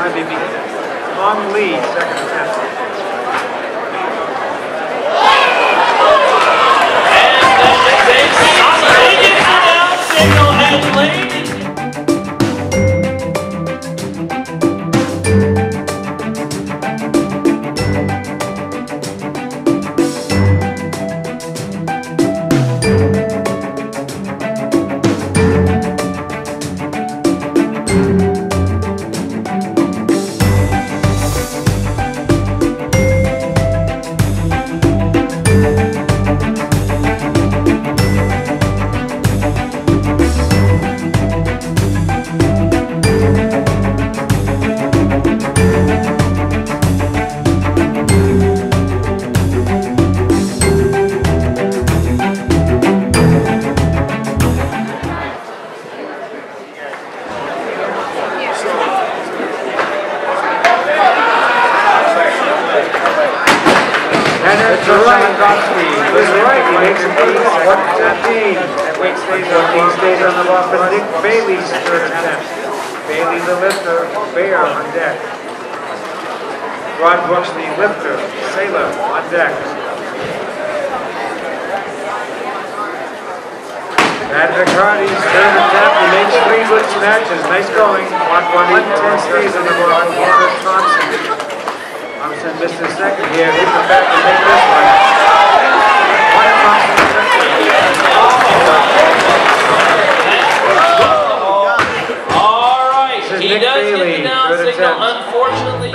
Might be Tom Lee, second attempt. And it's a right. He makes a piece. One fifteen. And Wade stays on. He stays on the ball for Nick Bailey's third attempt. Bailey the lifter. Bear on deck. Rod Brooks the lifter. Sailor on deck. Matt McCarty's third attempt. He makes three good snatches. Nice going. One one ten stays on the ball. Thompson missed his second here. Come back and take this one. One All right, he Nick does get the down signal. attempt. Unfortunately,